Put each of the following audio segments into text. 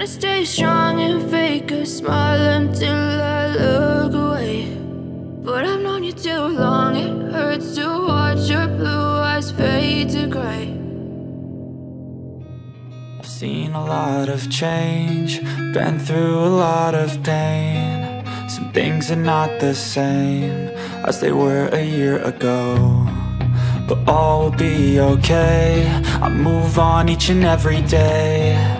To stay strong and fake a smile until I look away. But I've known you too long, it hurts to watch your blue eyes fade to gray. I've seen a lot of change, been through a lot of pain. Some things are not the same as they were a year ago. But all will be okay. I move on each and every day.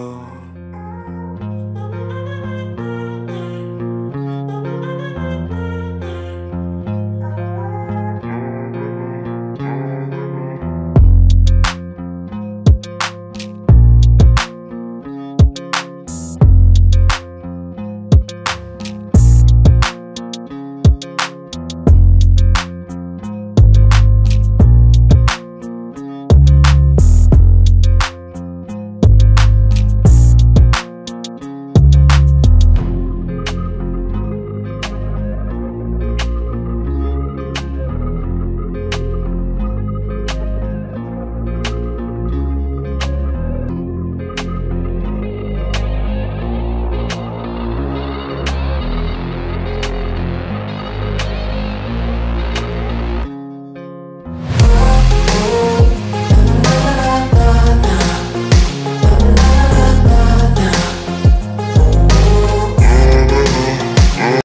ago